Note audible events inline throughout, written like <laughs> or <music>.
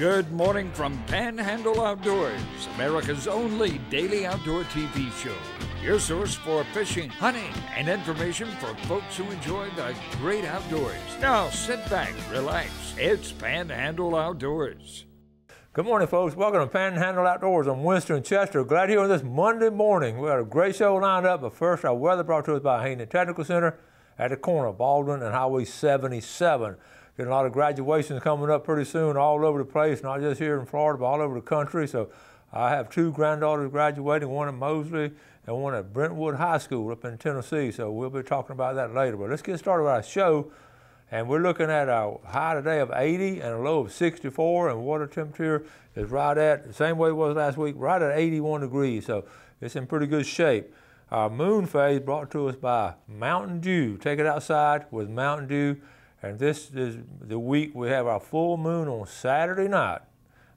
Good morning from Panhandle Outdoors, America's only daily outdoor TV show. Your source for fishing, hunting, and information for folks who enjoy the great outdoors. Now sit back, relax. It's Panhandle Outdoors. Good morning, folks. Welcome to Panhandle Outdoors. I'm Winston Chester. Glad you're on this Monday morning. We got a great show lined up, but first, our weather brought to us by Haney Technical Center at the corner of Baldwin and Highway 77. Getting a lot of graduations coming up pretty soon all over the place, not just here in Florida, but all over the country. So I have two granddaughters graduating, one at Mosley and one at Brentwood High School up in Tennessee. So we'll be talking about that later. But let's get started with our show. And we're looking at a high today of 80 and a low of 64, and water temperature is right at the same way it was last week, right at 81 degrees. So it's in pretty good shape. Our moon phase brought to us by Mountain Dew. Take it outside with Mountain Dew. And this is the week we have our full moon on Saturday night.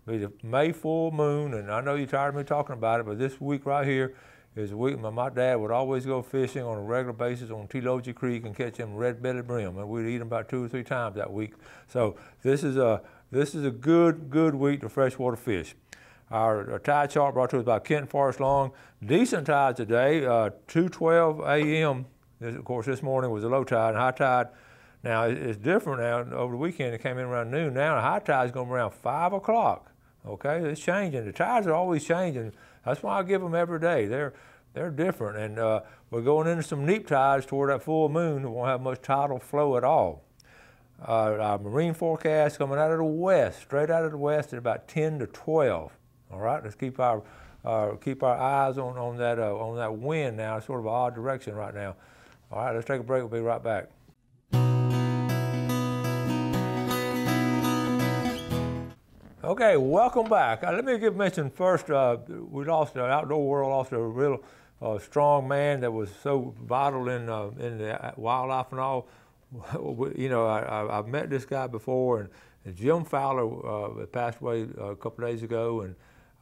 Be the May full moon, and I know you're tired of me talking about it, but this week right here is a week my, my dad would always go fishing on a regular basis on Telogia Creek and catch them red-bellied brim, and we'd eat them about two or three times that week. So this is a this is a good good week to freshwater fish. Our, our tide chart brought to us by Kent Forest Lawn. Decent tide today, uh, 2:12 a.m. Of course, this morning was a low tide and high tide. Now it's different now. Over the weekend, it came in around noon. Now the high tide is going to be around five o'clock. Okay, it's changing. The tides are always changing. That's why I give them every day. They're they're different, and uh, we're going into some neap tides toward that full moon. We won't have much tidal flow at all. Uh, our marine forecast coming out of the west, straight out of the west at about 10 to 12. All right, let's keep our uh, keep our eyes on on that uh, on that wind now. It's sort of an odd direction right now. All right, let's take a break. We'll be right back. Okay, welcome back. Uh, let me give mention first. Uh, we lost the outdoor world lost a real uh, strong man that was so vital in uh, in the wildlife and all. <laughs> you know, I, have met this guy before, and, and Jim Fowler uh, passed away a couple days ago, and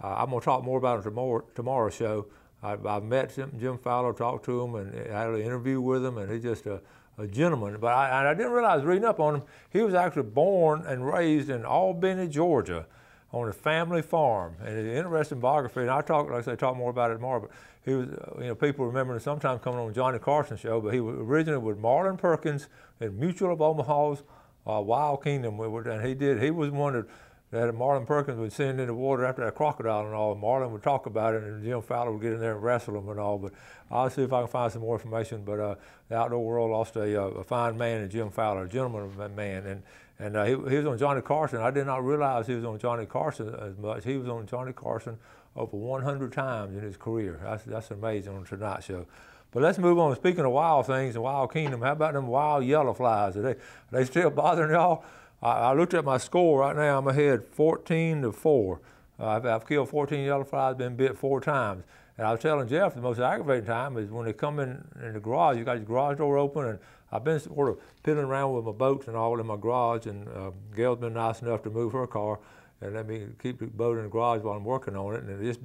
uh, I'm going to talk more about him tomorrow tomorrow's show. I, I met Jim, Jim, Fowler, talked to him, and had an interview with him, and he's just a, a gentleman. But I, I, didn't realize reading up on him, he was actually born and raised in Albany, Georgia, on a family farm. And it's an interesting biography. And I talk, like I say, talk more about it tomorrow. But he was, you know, people remember him sometimes coming on Johnny Carson show. But he was originally with Marlin Perkins and Mutual of Omaha's uh, Wild Kingdom, and he did. He was one that that Marlin Perkins would send in the water after that crocodile and all. And Marlin would talk about it, and Jim Fowler would get in there and wrestle him and all. But I'll see if I can find some more information. But uh, the outdoor world lost a, uh, a fine man in Jim Fowler, a gentleman of that man, and and uh, he, he was on Johnny Carson. I did not realize he was on Johnny Carson as much. He was on Johnny Carson over 100 times in his career. That's that's amazing on Tonight Show. But let's move on. Speaking of wild things and Wild Kingdom, how about them wild yellow flies? Are they, are they still bothering y'all? I, I, looked at my score right now. I'm ahead 14 to 4. Uh, I've, I've, killed 14 yellow flies, been bit four times. And I was telling Jeff the most aggravating time is when they come in in the garage. You got your garage door open, and I've been sort of piddling around with my boats and all in my garage. And uh, Gail's been nice enough to move her car and let me keep the boat in the garage while I'm working on it, and just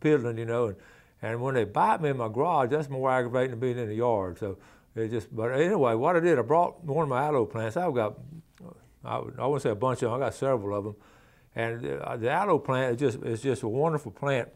piddling, you know. And, and when they bite me in my garage, that's more aggravating than being in the yard. So it just. But anyway, what I did, I brought one of my aloe plants. I've got I, I wouldn't say a bunch of them. I got several of them, and uh, the aloe plant is just is just a wonderful plant.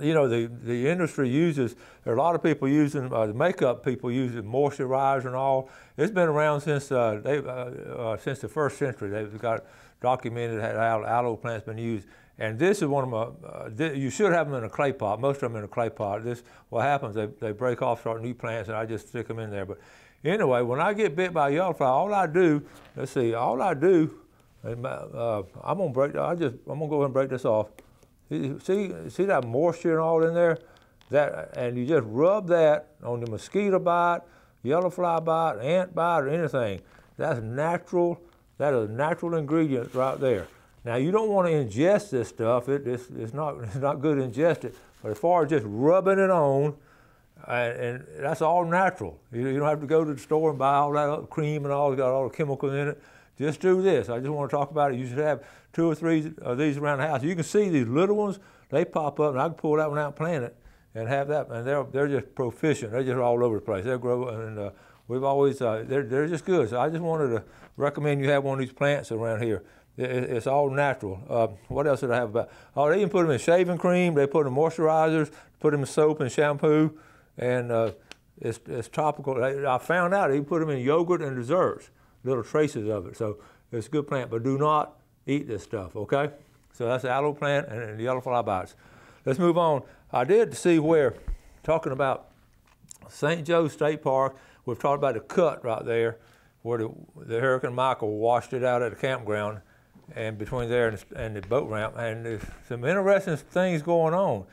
You know, the, the industry uses, there are a lot of people using, uh, the makeup people use it, moisturizer and all. It's been around since, uh, they, uh, uh, since the first century. They've got documented how aloe plants been used. And this is one of my, uh, you should have them in a clay pot, most of them in a clay pot. This, what happens, they, they break off, start new plants, and I just stick them in there. But Anyway, when I get bit by a yellow fly, all I do, let's see, all I do, uh, I'm gonna break. I just I'm gonna go ahead and break this off. See, see that moisture and all in there, that, and you just rub that on the mosquito bite, yellow fly bite, ant bite, or anything. That's natural. That is natural ingredients right there. Now you don't want to ingest this stuff. It, it's, it's not it's not good to ingest it. But as far as just rubbing it on, and, and, that's all natural. You, you, don't have to go to the store and buy all that cream and all. Got all the chemicals in it. Just do this. I just want to talk about it. You should have two or three of these around the house. You can see these little ones. They pop up, and I can pull that one out and plant it, and have that. And they're they're just proficient. They're just all over the place. They'll grow, and uh, we've always uh, they're they're just good. So I just wanted to recommend you have one of these plants around here. It, it's all natural. Uh, what else did I have about? Oh, they even put them in shaving cream. They put them in moisturizers. Put them in soap and shampoo, and uh, it's, it's topical. I found out he put them in yogurt and desserts, little traces of it. So it's a good plant, but do not eat this stuff. Okay? So that's the aloe plant and the yellow fly bites. Let's move on. I did see where talking about St. Joe State Park. We've talked about the cut right there where the, the Hurricane Michael washed it out at the campground and between there and, and the boat ramp. And there's some interesting things going on.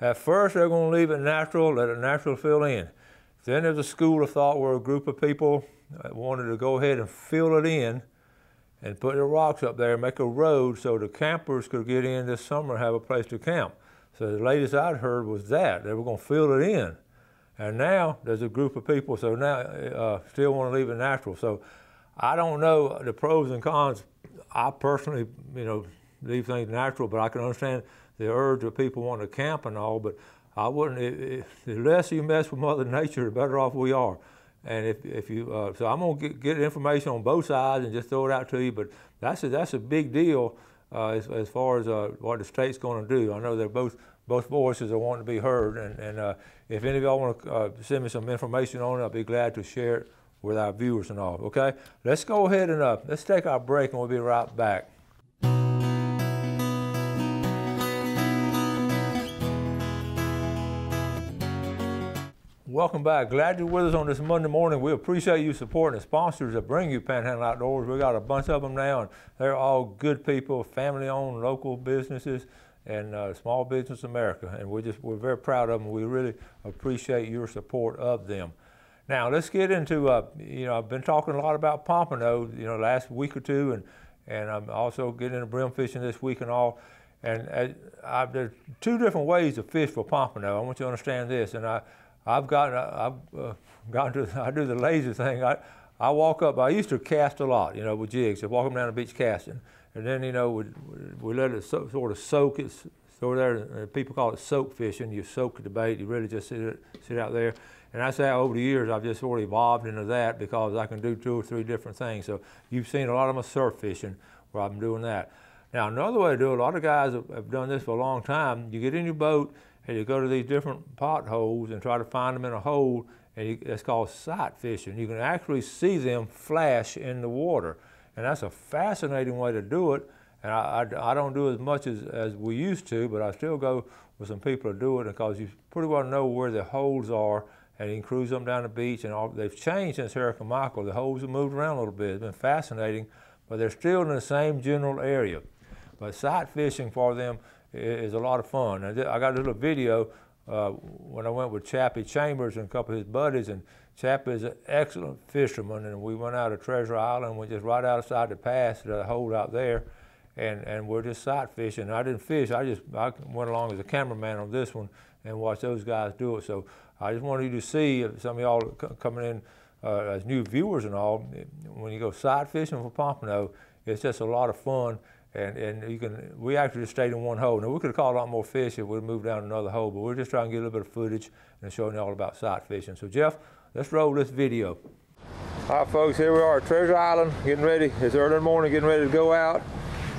At first, they're going to leave it natural, let it natural fill in. Then there's a school of thought where a group of people wanted to go ahead and fill it in and put the rocks up there, make a road so the campers could get in this summer and have a place to camp. So the latest I'd heard was that they were going to fill it in. And now there's a group of people, so now uh, still want to leave it natural. So I don't know the pros and cons. I personally, you know, leave things natural, but I can understand the urge of people wanting to camp and all. But I wouldn't. The less you mess with Mother Nature, the better off we are. And if, if you, uh, so I'm gonna get, get, information on both sides and just throw it out to you. But that's a, that's a big deal uh, as, as far as uh, what the state's going to do. I know they're both both voices are wanting to be heard. And, and uh, if any of y'all want to uh, send me some information on it, I'll be glad to share it with our viewers and all. Okay, let's go ahead and uh, let's take our break, and we'll be right back. Welcome back. Glad you're with us on this Monday morning. We appreciate you supporting the sponsors that bring you Panhandle Outdoors. We got a bunch of them now, and they're all good people, family-owned local businesses, and uh, Small Business America. And we're just we're very proud of them. We really appreciate your support of them. Now let's get into uh, you know I've been talking a lot about pompano you know last week or two, and and I'm also getting into brim fishing this week and all. And uh, I, there's two different ways to fish for pompano. I want you to understand this, and I I've gotten, I've uh, to, <laughs> I do the lazy thing. I, I walk up, I used to cast a lot, you know, with jigs. I walk them down the beach casting. And then, you know, we, we let it so, sort of soak. It's sort of there, people call it soak fishing. You soak the bait, you really just sit, sit out there. And I say over the years, I've just sort of evolved into that because I can do two or three different things. So you've seen a lot of my surf fishing where I'm doing that. Now, another way to do it, a lot of guys have done this for a long time. You get in your boat, and you go to these different potholes and try to find them in a hole, and you, it's called sight fishing. You can actually see them flash in the water, and that's a fascinating way to do it. And I, I, I don't do as much as, as we used to, but I still go with some people to do it because you pretty well know where the holes are, and you can cruise them down the beach. And all, they've changed since Hurricane Michael. The holes have moved around a little bit. It's been fascinating, but they're still in the same general area. But sight fishing for them is a lot of fun. I got a little video uh, when I went with Chappie Chambers and a couple of his buddies, and Chappie is an excellent fisherman, and we went out to Treasure Island, we just right outside the pass, the hole out there, and, and we're just sight fishing. I didn't fish, I just I went along as a cameraman on this one and watched those guys do it. So I just wanted you to see some of y'all coming in uh, as new viewers and all, when you go sight fishing for pompano, it's just a lot of fun and, and you can, we actually just stayed in one hole. Now, we could have caught a lot more fish if we'd moved down another hole, but we're just trying to get a little bit of footage and showing you all about sight fishing. So, Jeff, let's roll this video. All right, folks, here we are at Treasure Island, getting ready. It's early in the morning, getting ready to go out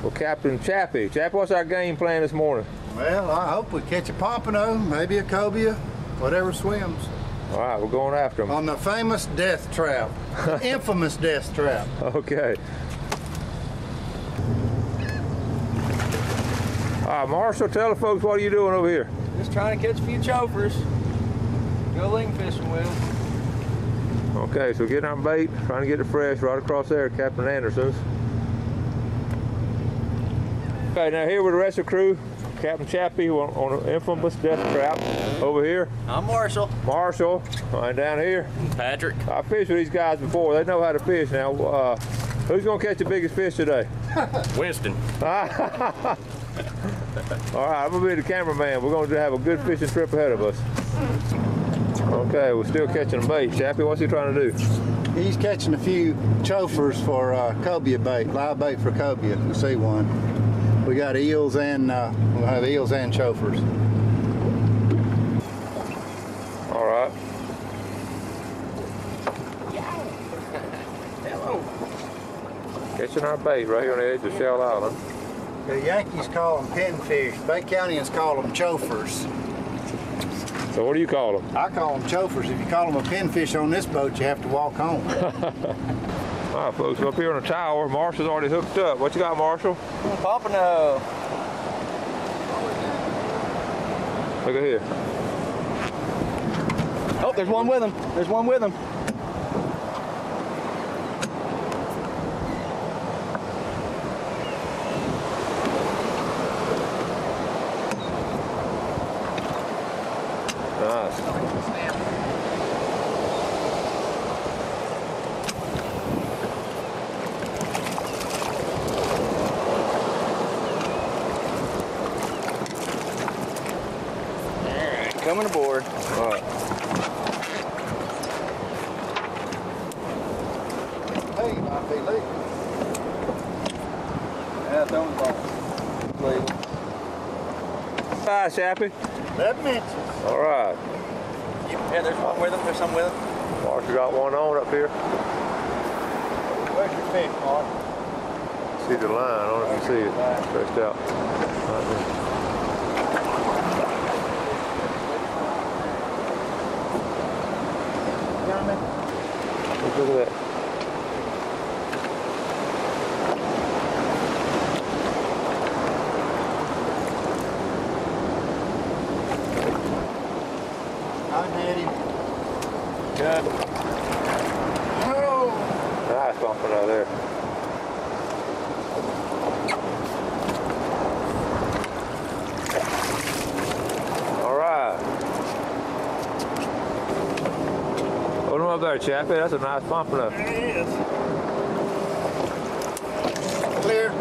with Captain Chappie. Chappie, what's our game plan this morning? Well, I hope we catch a pompano, maybe a cobia, whatever swims. All right, we're going after them. On the famous death trap, the <laughs> infamous death trap. Okay. Uh, Marshall, tell the folks what are you doing over here? Just trying to catch a few chofers. Go ling fishing with. Okay, so getting our bait, trying to get it fresh right across there at Captain Anderson's. Okay, now here with the rest of the crew, Captain Chappie on, on an infamous death trap over here. I'm Marshall. Marshall, and down here. Patrick. I fished with these guys before. They know how to fish now. Uh, who's going to catch the biggest fish today? <laughs> Winston. <laughs> All right, I'm gonna be the cameraman. We're gonna have a good fishing trip ahead of us. Okay, we're still catching a bait. Chappie, what's he trying to do? He's catching a few chofers for uh, cobia bait, live bait for cobia. You see one. We got eels and uh, we'll have eels and chofers. All right. <laughs> Hello. Catching our bait right here on the edge of Shell Island. The Yankees call them pinfish. Bay Countyans call them chofers. So what do you call them? I call them chofers. If you call them a pinfish on this boat, you have to walk home. <laughs> All right, folks, we're up here on the tower, Marshall's already hooked up. What you got, Marshall? Pompano. Look at here. Oh, there's one with him. There's one with him. Right, coming aboard. All right. hey, might be leaving. Yeah, throwing the ball. Chappie. 11 inches. All right. Yeah, there's one with him. There's some with him. Marshall got one on up here. Where's your fish, Mark? See the line. I don't know if you see it. Stretched out. Right there. Look at that. I did him. Good. Oh! Nice bumping out there. All right. Hold him up there, Chappie. That's a nice bumping up. There he is. Clear.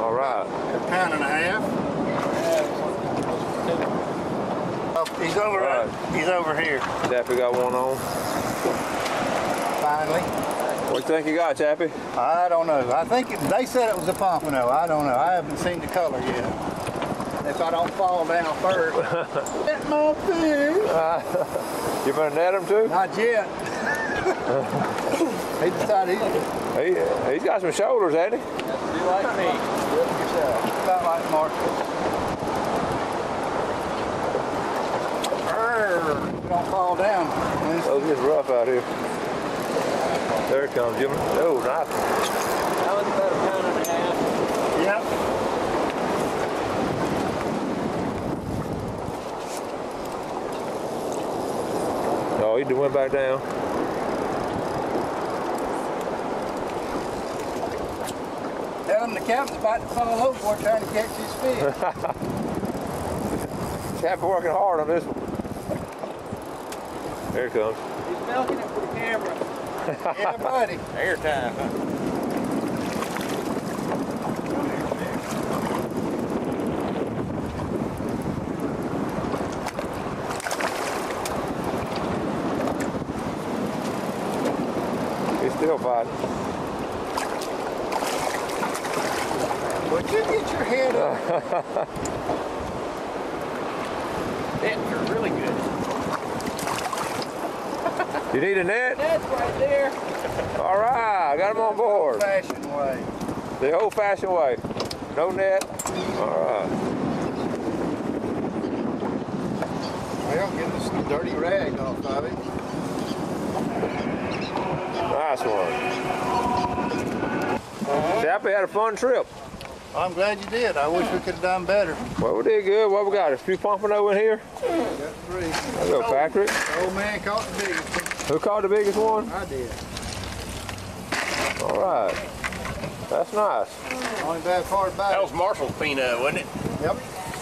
All right. A pound and a half. Oh, he's over. Right. He's over here. Chappie got one on. Finally. What do you think you got, Chappie? I don't know. I think it, they said it was a pompano. I don't know. I haven't seen the color yet. If I don't fall down first. <laughs> Get my fish. You better net him too? Not yet. he decided he He, he's got some shoulders, hasn't he? Do like me. Do it yourself. about like Marshall. Don't fall down. Oh, it's rough out here. There it comes, Jimmy. Oh, nice. That was about a pound and a half. Yep. Oh, he done went back down. Tell him the captain's about to fall overboard trying to catch his fish. <laughs> Chappie working hard on this one. There it comes. He's milking it for the camera. <laughs> yeah, buddy. Airtime, huh? Still. Would you get your head up? <laughs> Nets are really good. <laughs> You need a net? Net's right there. <laughs> All right, I got him on board. Fashion way. The old-fashioned way. No net. All right. Well, get us some dirty rag off of it. Nice one. Chappie had a fun trip. I'm glad you did. I wish we could have done better. Well, we did good. What we got? A few pompano in here. Got three. There go Patrick. Old man caught the biggest one. Who caught the biggest one? I did. All right. That's nice. Only bad part about That was Marshall's peanut, wasn't it? Yep.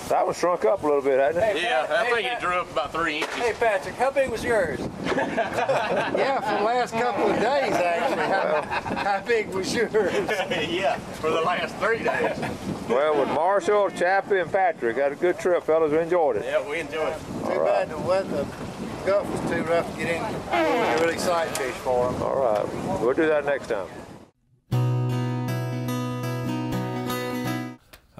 That one shrunk up a little bit, hasn't it? Yeah, I Hey, think Pat- it drew up about three inches. Hey, Patrick, how big was yours? <laughs> Yeah, for the last couple of days, actually. How, how big was yours? <laughs> yeah, for the last three days. Well, with Marshall, Chappie, and Patrick, had a good trip, fellas. We enjoyed it. Yeah, we enjoyed it. Too bad the weather, the Gulf was too rough to get in. To really sight fish for them. All right. We'll do that next time.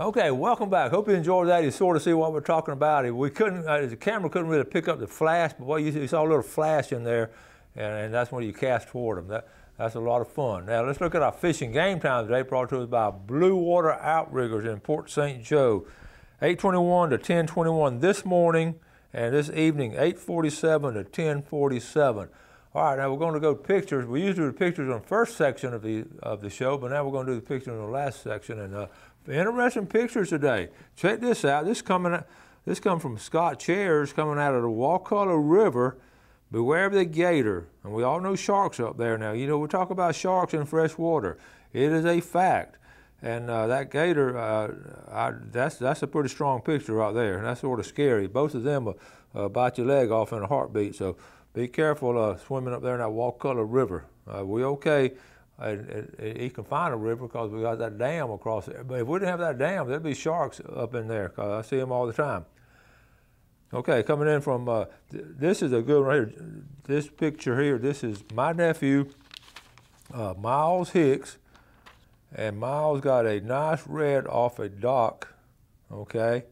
Okay, welcome back. Hope you enjoyed that. You sort of see what we're talking about. We couldn't, uh, the camera couldn't really pick up the flash, but what you, you saw a little flash in there, and, and that's when you cast toward them. That, That's a lot of fun. Now let's look at our fishing game time today, brought to us by Blue Water Outriggers in Port St. Joe. 821 to 1021 this morning, and this evening 847 to 1047. All right, now we're going to go pictures. We usually do the pictures on the first section of the of the show, but now we're going to do the pictures in the last section. And uh, interesting pictures today. Check this out. This coming this comes from Scott Chairs coming out of the Wakulla River. Beware of the gator. And we all know sharks up there now. You know, we talk about sharks in fresh water. It is a fact. And uh, that gator, uh, I, that's, that's a pretty strong picture right there. And that's sort of scary. Both of them will uh, bite your leg off in a heartbeat. So be careful uh, swimming up there in that Wakulla River. Uh, we okay. You can find a river because we got that dam across there. But if we didn't have that dam, there'd be sharks up in there. Because I see them all the time. Okay, coming in from, uh, th this is a good one right here. This picture here, this is my nephew, uh, Miles Hicks, and Miles got a nice red off a dock, okay,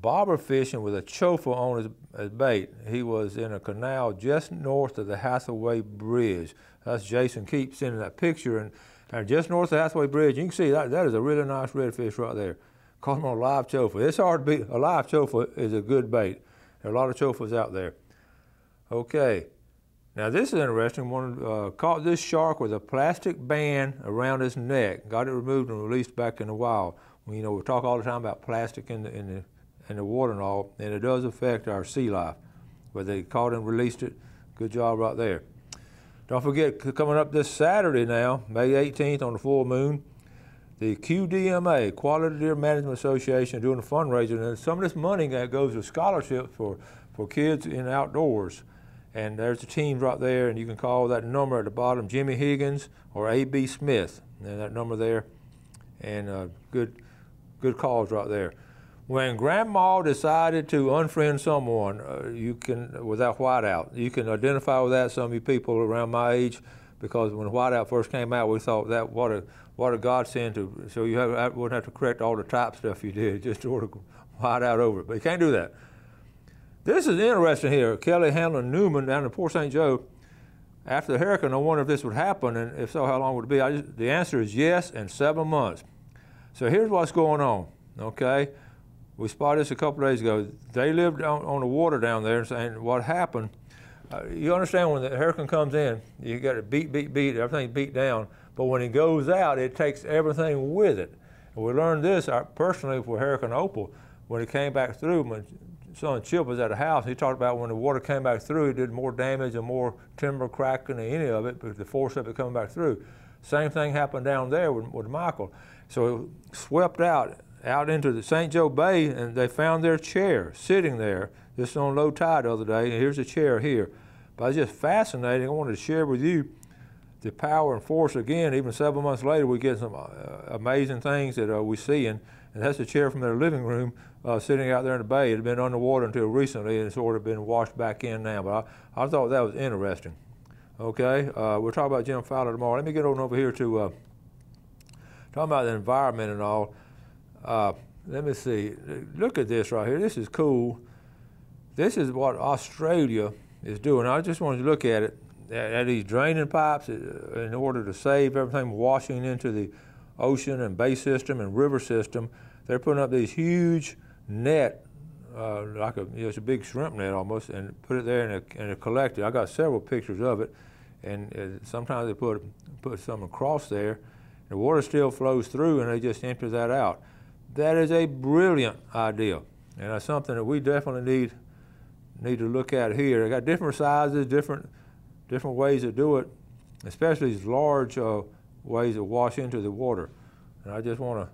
bobber fishing with a choffer on his, his, bait. He was in a canal just north of the Hathaway Bridge. That's Jason Keep sending that picture, and, and just north of the Hathaway Bridge, you can see that, that is a really nice redfish right there caught him on a live choffer. It's hard to beat. A live choffer is a good bait. There are a lot of choffers out there. Okay. Now this is interesting. One uh, caught this shark with a plastic band around his neck. Got it removed and released back in the wild. You know, we talk all the time about plastic in the in the in the water and all, and it does affect our sea life. But they caught and released it. Good job right there. Don't forget, coming up this Saturday now, May 18th on the full moon, the QDMA, Quality Deer Management Association, doing a fundraiser, and some of this money that goes to scholarships for, for kids in outdoors. And there's the teams right there, and you can call that number at the bottom, Jimmy Higgins or A.B. Smith, and that number there. And uh, good, good calls right there. When Grandma decided to unfriend someone, uh, you can with that whiteout, you can identify with that. Some of you people around my age, because when whiteout first came out, we thought that what a what a godsend to, so you have, wouldn't have to correct all the type stuff you did, <laughs> just sort of white out over it. But you can't do that. This is interesting here. Kelly Hanlon Newman down in Port St. Joe, after the hurricane, I wonder if this would happen, and if so, how long would it be? Just, the answer is yes, and seven months. So here's what's going on, okay? We spotted this a couple days ago. They lived on, on the water down there, and what happened, uh, you understand when the hurricane comes in, you got to beat, beat, beat, everything beat down. But when it goes out, it takes everything with it. And we learned this uh, personally for Hurricane Opal. When it came back through, my son Chip was at a house. He talked about when the water came back through, it did more damage and more timber cracking than any of it, but the force of it coming back through. Same thing happened down there with, with Michael. So it swept out out into the St. Joe Bay, and they found their chair sitting there just on low tide the other day. And here's a chair here. But it's just fascinating. I wanted to share with you the power and force again. Even seven months later, we get some uh, amazing things that uh, we see. And, and that's a chair from their living room uh, sitting out there in the bay. It had been underwater until recently, and it's sort of been washed back in now. But I, I thought that was interesting. Okay, uh, we'll talk about Jim Fowler tomorrow. Let me get on over here to uh, talking about the environment and all. Uh, let me see. Look at this right here. This is cool. This is what Australia is doing. I just wanted to look at it at these draining pipes uh, in order to save everything washing into the ocean and bay system and river system. They're putting up these huge net, uh, like a, you know, it's a big shrimp net almost, and put it there in a, in a collector. I got several pictures of it, and uh, sometimes they put put some across there. The water still flows through, and they just empty that out. That is a brilliant idea, and that's something that we definitely need need to look at here. They got different sizes, different different ways to do it, especially these large uh, ways that wash into the water. And I just want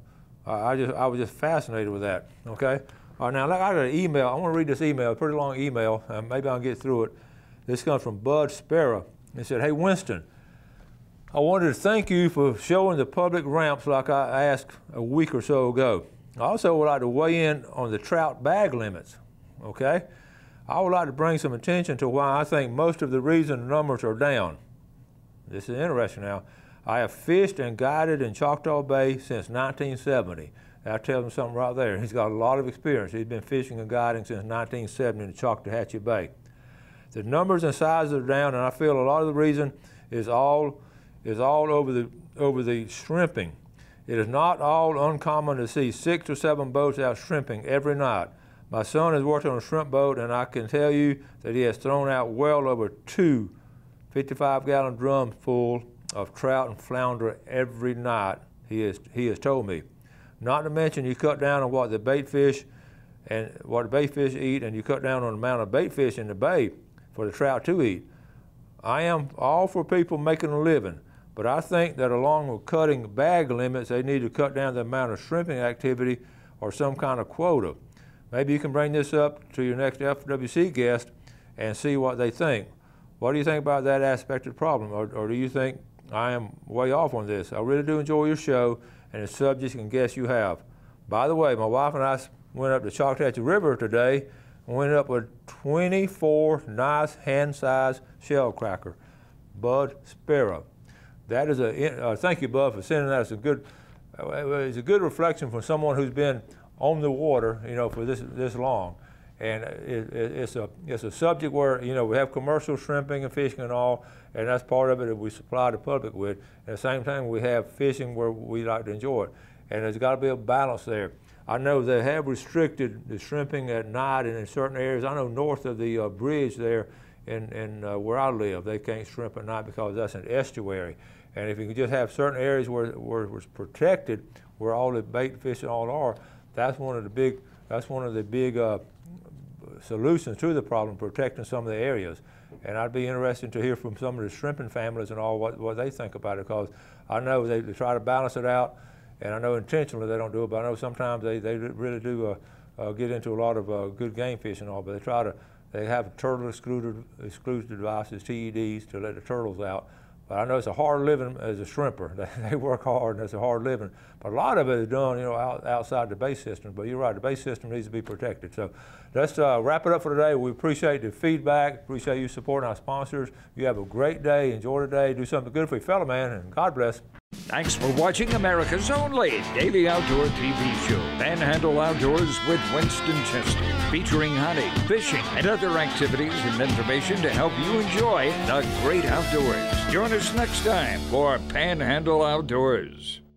to, I just, I was just fascinated with that. Okay. All right, now I got an email. I want to read this email, a pretty long email. Maybe I'll get through it. This comes from Bud Sparrow. He said, "Hey Winston, I wanted to thank you for showing the public ramps like I asked a week or so ago. I also would like to weigh in on the trout bag limits. Okay." I would like to bring some attention to why I think most of the reason numbers are down. This is interesting now. I have fished and guided in Choctaw Bay since 1970. That tells him something right there. He's got a lot of experience. He's been fishing and guiding since 1970 in Choctawhatchee Bay. The numbers and sizes are down, and I feel a lot of the reason is all is all over the over the shrimping. It is not all uncommon to see six or seven boats out shrimping every night. My son has worked on a shrimp boat, and I can tell you that he has thrown out well over two 55 gallon drums full of trout and flounder every night, he has, he has told me. Not to mention, you cut down on what the bait fish and what the bait fish eat, and you cut down on the amount of bait fish in the bay for the trout to eat. I am all for people making a living, but I think that along with cutting bag limits, they need to cut down the amount of shrimping activity or some kind of quota. Maybe you can bring this up to your next FWC guest and see what they think. What do you think about that aspect of the problem? Or, or do you think I am way off on this? I really do enjoy your show and the subjects and guests you have. By the way, my wife and I went up the Choctawhatchee River today and went up with 24 nice hand-sized shell cracker, Bud Sparrow. That is a, uh, thank you, Bud, for sending that. It's a good, uh, it's a good reflection from someone who's been on the water, you know, for this this long. And it, it, it's a it's a subject where you know we have commercial shrimping and fishing and all, and that's part of it that we supply the public with. At the same time, we have fishing where we like to enjoy it, and there's got to be a balance there. I know they have restricted the shrimping at night and in certain areas. I know north of the uh, bridge there, in, in uh, where I live, they can't shrimp at night because that's an estuary. And if you can just have certain areas where, where it's protected, where all the bait fish and all are, that's one of the big that's one of the big uh, solutions to the problem, protecting some of the areas. And I'd be interested to hear from some of the shrimping families and all what, what they think about it, because I know they, they, try to balance it out, and I know intentionally they don't do it, but I know sometimes they, they really do uh, uh, get into a lot of uh, good game fish and all, but they try to, they have turtle excluder, exclusion devices, TEDs, to let the turtles out. But I know it's a hard living uh, as a shrimper. They, <laughs> they work hard and it's a hard living. But a lot of it is done, you know, out, outside the base system. But you're right, the base system needs to be protected. So let's uh, wrap it up for today. We appreciate the feedback, appreciate you supporting our sponsors. You have a great day, enjoy the day, do something good for your fellow man, and God bless. Thanks for watching America's only daily outdoor TV show, Panhandle Outdoors with Winston Chester, featuring hunting, fishing, and other activities and information to help you enjoy the great outdoors. Join us next time for Panhandle Outdoors.